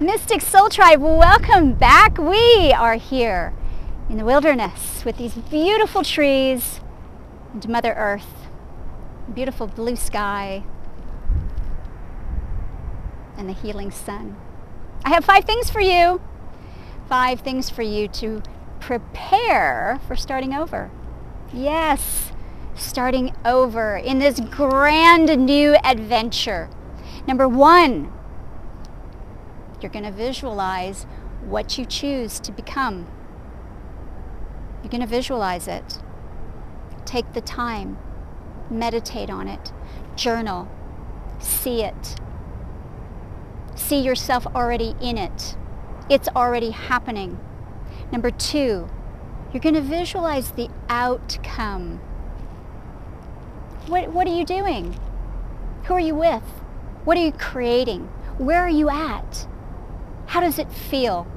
Mystic Soul Tribe, welcome back. We are here in the wilderness with these beautiful trees and Mother Earth, beautiful blue sky, and the healing sun. I have five things for you. Five things for you to prepare for starting over. Yes, starting over in this grand new adventure. Number one, you're going to visualize what you choose to become. You're going to visualize it. Take the time, meditate on it, journal, see it. See yourself already in it. It's already happening. Number two, you're going to visualize the outcome. What, what are you doing? Who are you with? What are you creating? Where are you at? How does it feel?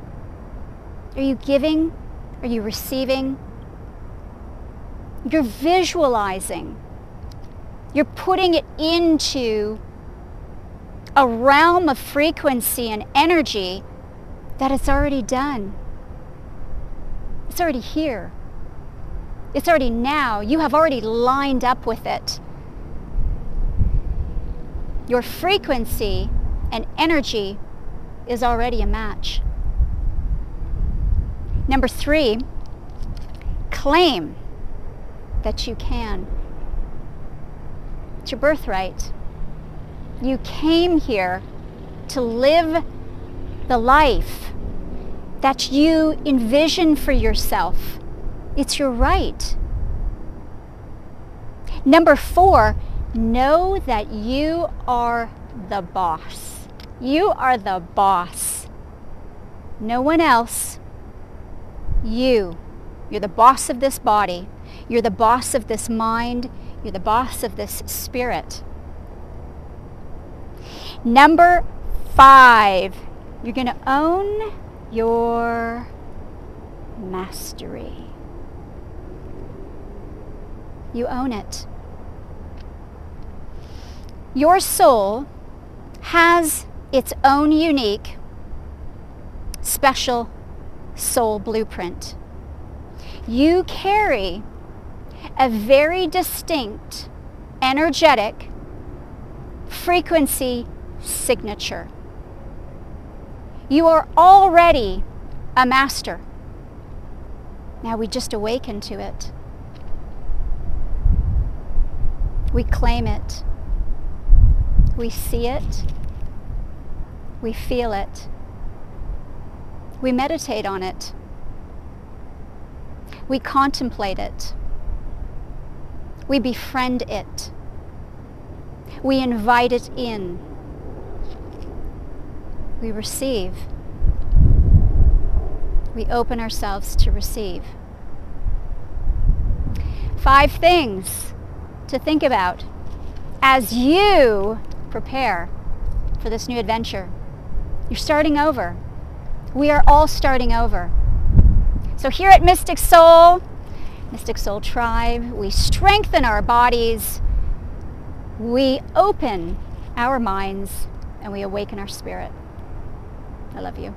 Are you giving? Are you receiving? You're visualizing. You're putting it into a realm of frequency and energy that it's already done. It's already here. It's already now. You have already lined up with it. Your frequency and energy is already a match. Number three, claim that you can. It's your birthright. You came here to live the life that you envision for yourself. It's your right. Number four, know that you are the boss. You are the boss. No one else. You. You're the boss of this body. You're the boss of this mind. You're the boss of this spirit. Number five, you're going to own your mastery. You own it. Your soul has its own unique, special soul blueprint. You carry a very distinct, energetic frequency signature. You are already a master. Now we just awaken to it. We claim it. We see it. We feel it. We meditate on it. We contemplate it. We befriend it. We invite it in. We receive. We open ourselves to receive. Five things to think about as you prepare for this new adventure. You're starting over. We are all starting over. So here at Mystic Soul, Mystic Soul Tribe, we strengthen our bodies, we open our minds, and we awaken our spirit. I love you.